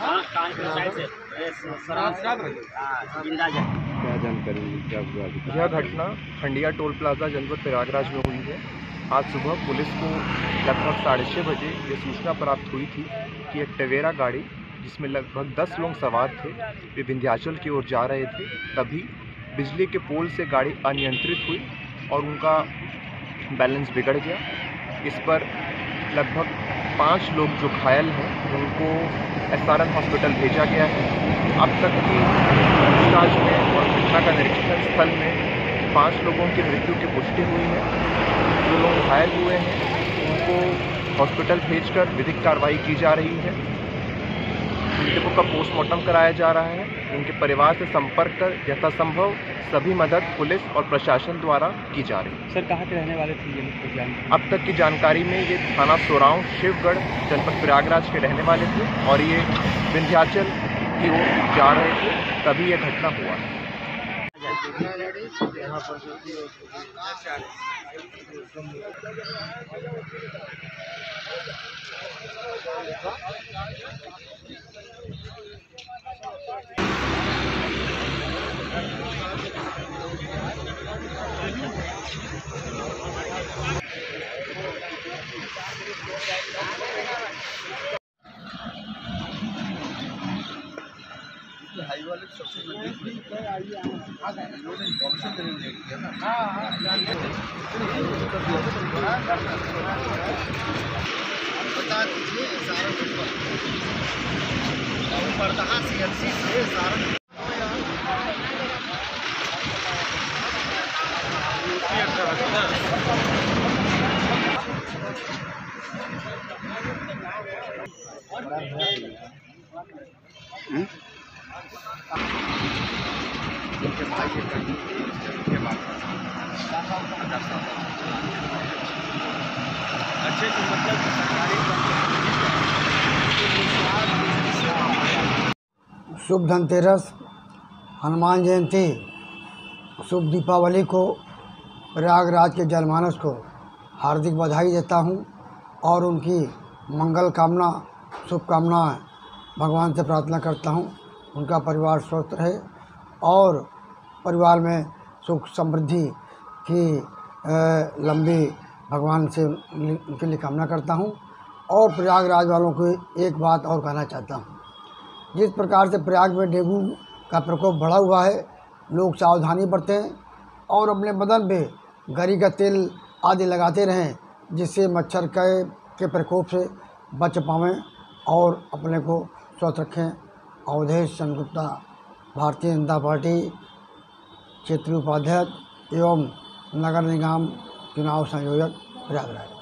हाँ कानपुर साइड से। ये सराज हाँ, जा क्या जानकारी मिली क्या हुआ यह घटना खंडिया टोल प्लाजा जनपद प्रयागराज में हुई है। आज सुबह पुलिस को लगभग साढ़े छः बजे ये सूचना प्राप्त हुई थी कि एक टवेरा गाड़ी जिसमें लगभग दस लोग सवार थे वे विंध्याचल की ओर जा रहे थे। तभी बिजली के पोल से गाड़ी अनियंत्रित हुई और उनका बैलेंस बिगड़ गया। इस पर लगभग पाँच लोग जो घायल हैं, उनको एस आर हॉस्पिटल भेजा गया है। अब तक की पूछताछ में और घटना का निरीक्षण स्थल में पाँच लोगों की मृत्यु की पुष्टि हुई है। जो लोग घायल हुए हैं, उनको हॉस्पिटल भेजकर विधिक कार्रवाई की जा रही है। मृतकों का पोस्टमार्टम कराया जा रहा है। उनके परिवार से संपर्क कर यथासंभव सभी मदद पुलिस और प्रशासन द्वारा की जा रही सर कहाँ के रहने वाले थे ये अब तक की जानकारी में ये थाना सोराव शिवगढ़ जनपद प्रयागराज के रहने वाले थे और ये विंध्याचल की ओर जा रहे थे तभी ये घटना हुआ। बता दीजिए सारा और बरदहा सीएमसी से सारा अच्छे तो मतलब शुभ धनतेरस, हनुमान जयंती, शुभ दीपावली को, प्रयागराज के जनमानस को हार्दिक बधाई देता हूँ। और उनकी मंगल कामना शुभकामनाएँ भगवान से प्रार्थना करता हूँ। उनका परिवार स्वस्थ रहे और परिवार में सुख समृद्धि की लंबी भगवान से उनके लिए कामना करता हूँ। और प्रयागराज वालों को एक बात और कहना चाहता हूँ। जिस प्रकार से प्रयाग में डेंगू का प्रकोप बढ़ा हुआ है, लोग सावधानी बरतें और अपने बदन पे गरी का तेल आदि लगाते रहें। जिससे मच्छर के के प्रकोप से बच पाएँ और अपने को स्वस्थ रखें। अवधेश चंद्रगुप्ता, भारतीय जनता पार्टी क्षेत्रीय उपाध्यक्ष एवं नगर निगम चुनाव संयोजक प्रयागराज।